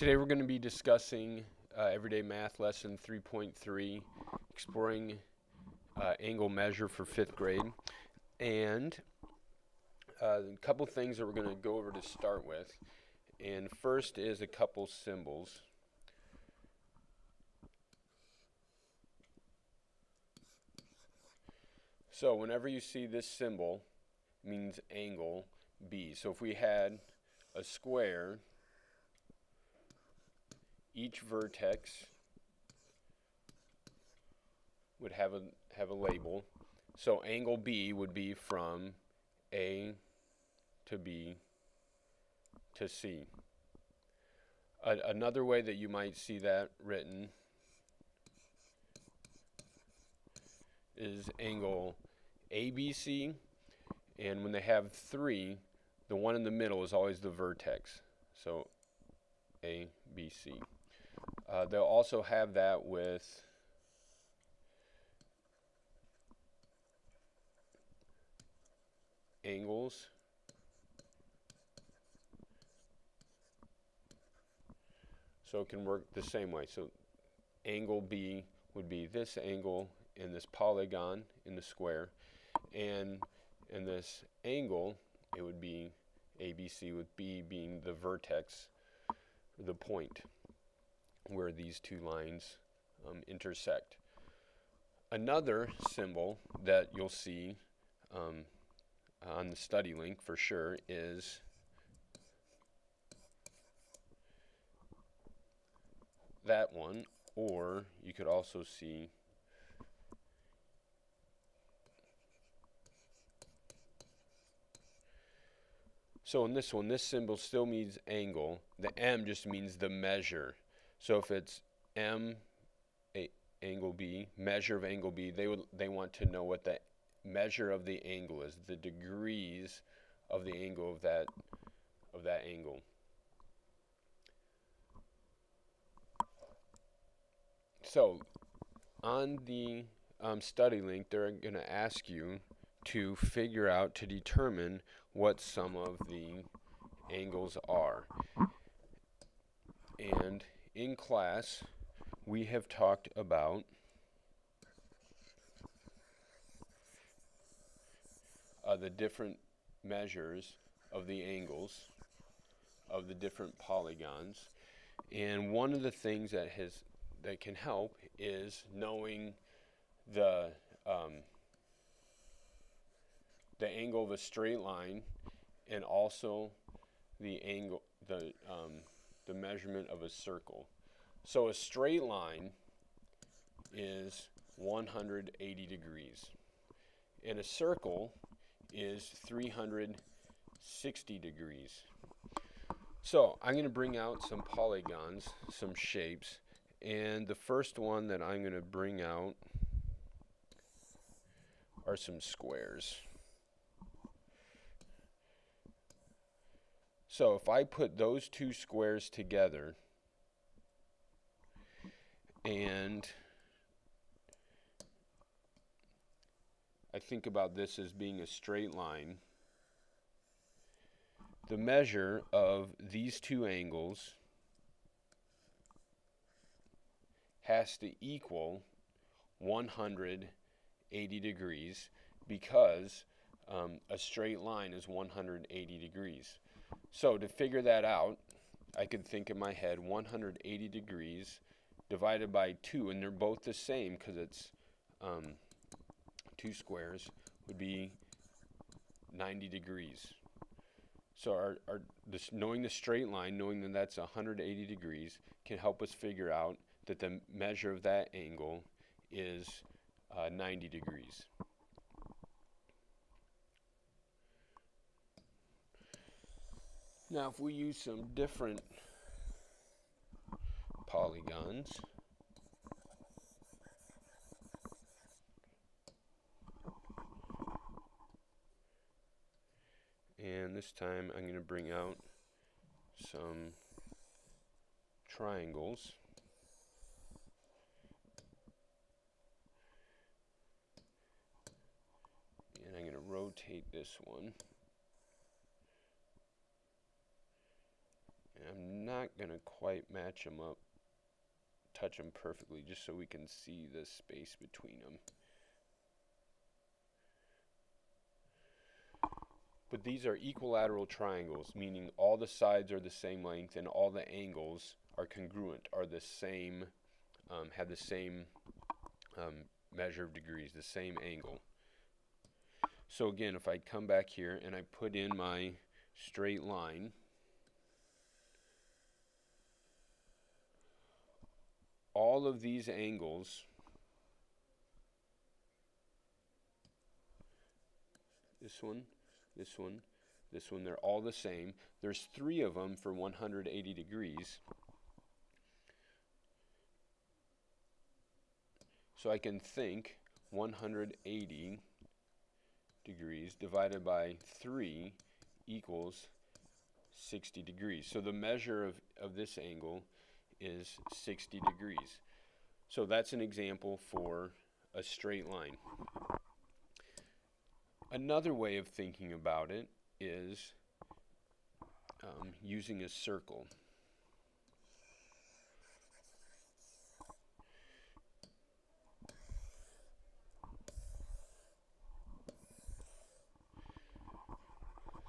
Today we're going to be discussing uh, Everyday Math Lesson 3.3, exploring uh, angle measure for fifth grade. And uh, a couple things that we're going to go over to start with. And first is a couple symbols. So whenever you see this symbol, means angle B. So if we had a square, each vertex would have a have a label. So angle B would be from A to B to C. A another way that you might see that written is angle ABC and when they have three the one in the middle is always the vertex so A, B, C. Uh, they'll also have that with angles. So it can work the same way. So angle B would be this angle in this polygon in the square and in this angle it would be ABC with B being the vertex the point where these two lines um, intersect. Another symbol that you'll see um, on the study link for sure is that one, or you could also see So in this one, this symbol still means angle. The M just means the measure. So if it's M a, angle B, measure of angle B, they would they want to know what the measure of the angle is, the degrees of the angle of that of that angle. So on the um, study link, they're going to ask you to figure out, to determine what some of the angles are. And in class, we have talked about uh, the different measures of the angles of the different polygons. And one of the things that has that can help is knowing the um, the angle of a straight line and also the angle the um, the measurement of a circle. So a straight line is 180 degrees and a circle is 360 degrees. So I'm going to bring out some polygons, some shapes, and the first one that I'm going to bring out are some squares. So if I put those two squares together and I think about this as being a straight line, the measure of these two angles has to equal 180 degrees because um, a straight line is 180 degrees. So to figure that out, I could think in my head 180 degrees divided by 2, and they're both the same because it's um, two squares, would be 90 degrees. So our, our this, knowing the straight line, knowing that that's 180 degrees, can help us figure out that the measure of that angle is uh, 90 degrees. Now if we use some different polygons, and this time I'm going to bring out some triangles. And I'm going to rotate this one. Not going to quite match them up, touch them perfectly, just so we can see the space between them. But these are equilateral triangles, meaning all the sides are the same length and all the angles are congruent, are the same, um, have the same um, measure of degrees, the same angle. So again, if I come back here and I put in my straight line, all of these angles this one, this one, this one, they're all the same. There's three of them for 180 degrees. So I can think 180 degrees divided by 3 equals 60 degrees. So the measure of, of this angle is 60 degrees. So that's an example for a straight line. Another way of thinking about it is um, using a circle.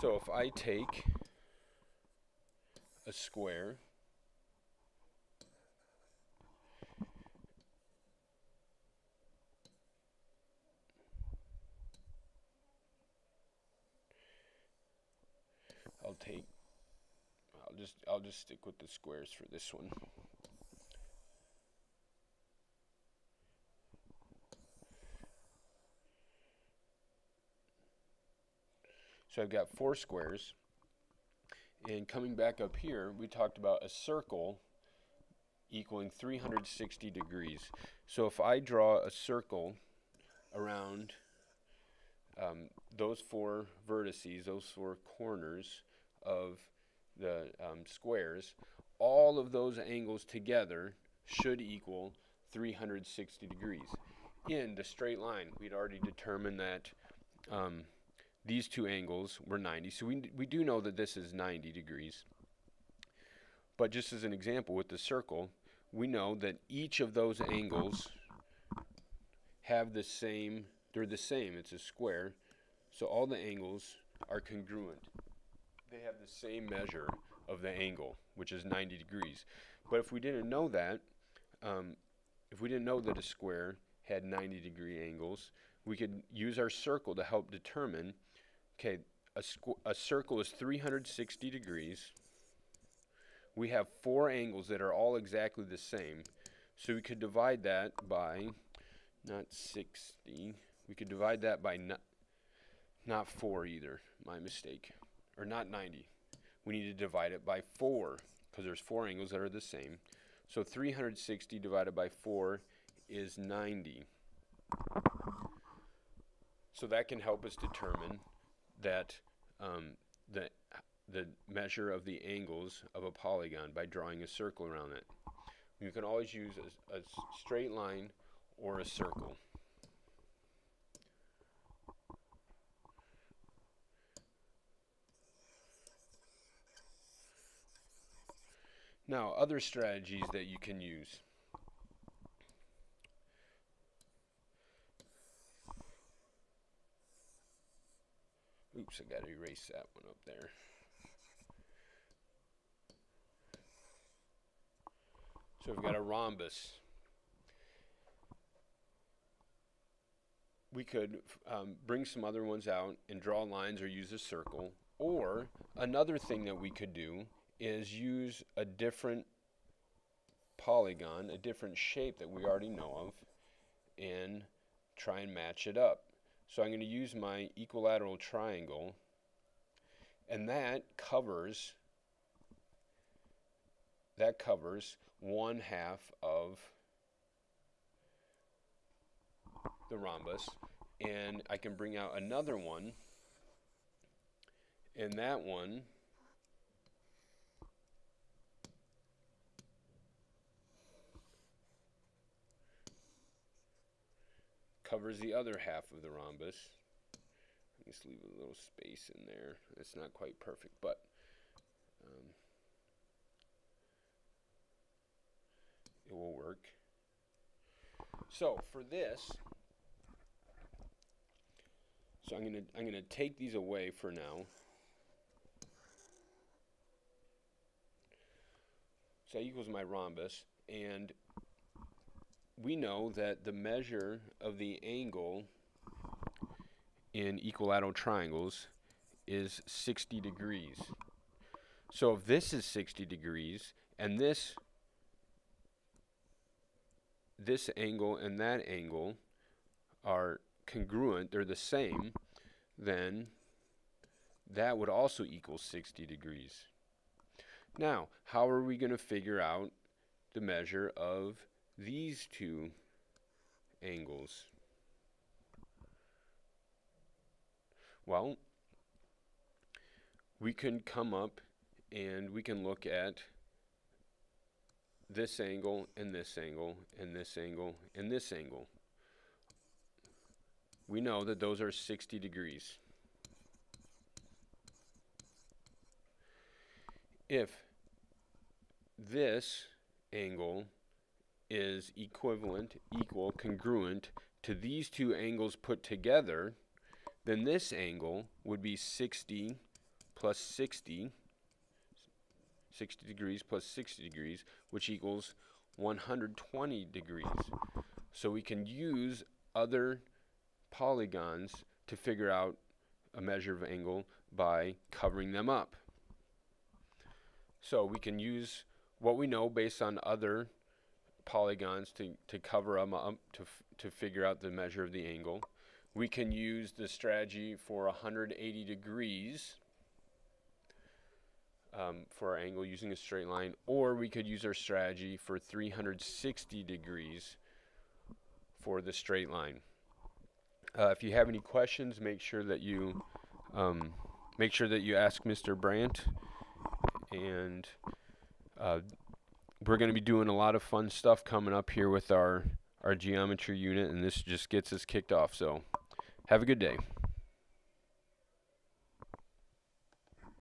So if I take a square I'll take I'll just I'll just stick with the squares for this one. So I've got four squares. And coming back up here, we talked about a circle equaling 360 degrees. So if I draw a circle around um, those four vertices, those four corners of the um, squares, all of those angles together should equal 360 degrees. In the straight line, we'd already determined that um, these two angles were 90. So we, we do know that this is 90 degrees. But just as an example with the circle, we know that each of those angles have the same, they're the same, it's a square. So all the angles are congruent. They have the same measure of the angle, which is 90 degrees. But if we didn't know that, um, if we didn't know that a square had 90 degree angles, we could use our circle to help determine Okay, a, a circle is 360 degrees. We have four angles that are all exactly the same. So we could divide that by, not 60, we could divide that by not, not 4 either, my mistake. Or not 90. We need to divide it by 4, because there's four angles that are the same. So 360 divided by 4 is 90. So that can help us determine that um, the, the measure of the angles of a polygon by drawing a circle around it. You can always use a, a straight line or a circle. Now, other strategies that you can use. Oops, I got to erase that one up there. So we've got a rhombus. We could um, bring some other ones out and draw lines or use a circle. Or another thing that we could do is use a different polygon, a different shape that we already know of, and try and match it up. So I'm going to use my equilateral triangle, and that covers that covers one half of the rhombus and I can bring out another one and that one covers the other half of the rhombus. Let me just leave a little space in there. It's not quite perfect, but um, it will work. So for this, so I'm gonna I'm gonna take these away for now. So that equals my rhombus, and we know that the measure of the angle in equilateral triangles is 60 degrees. So if this is 60 degrees and this this angle and that angle are congruent, they're the same, then that would also equal 60 degrees. Now, how are we going to figure out the measure of these two angles? Well, we can come up and we can look at this angle and this angle and this angle and this angle. We know that those are 60 degrees. If this angle is equivalent, equal, congruent to these two angles put together, then this angle would be 60 plus 60, 60 degrees plus 60 degrees, which equals 120 degrees. So we can use other polygons to figure out a measure of angle by covering them up. So we can use what we know based on other polygons to, to cover them up to, to figure out the measure of the angle. We can use the strategy for 180 degrees um, for our angle using a straight line, or we could use our strategy for 360 degrees for the straight line. Uh, if you have any questions, make sure that you um, make sure that you ask Mr. Brandt, and uh, we're going to be doing a lot of fun stuff coming up here with our our geometry unit, and this just gets us kicked off. So. Have a good day.